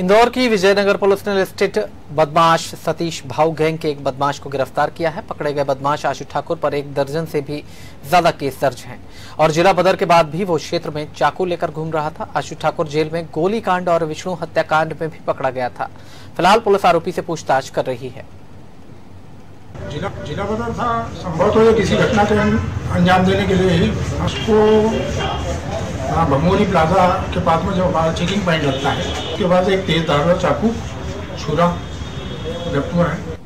इंदौर की विजयनगर पुलिस ने स्टेट बदमाश सतीश भाऊ गैंग के एक बदमाश को गिरफ़्तार किया है। पकड़े गए बदमाश आशु ठाकुर पर एक दर्जन से भी ज़्यादा केस दर्ज हैं। और जिला बदर के बाद भी वो क्षेत्र में चाकू लेकर घूम रहा था। आशु ठाकुर जेल में गोली कांड और विष्णु हत्याकांड में भी पकड़ा गया था। फ़िलहाल पुलिस आरोपी से पूछताछ कर रही है। जिला जिला बदल था संभवतः ये किसी घटना के अंजाम देने के लिए ही। उसको हाँ, बमोली प्लाजा के पास में जब हमारा चेकिंग पॉइंट लगता है उसके बाद एक तेज धारा चाकू छुरा जब्त हुआ है।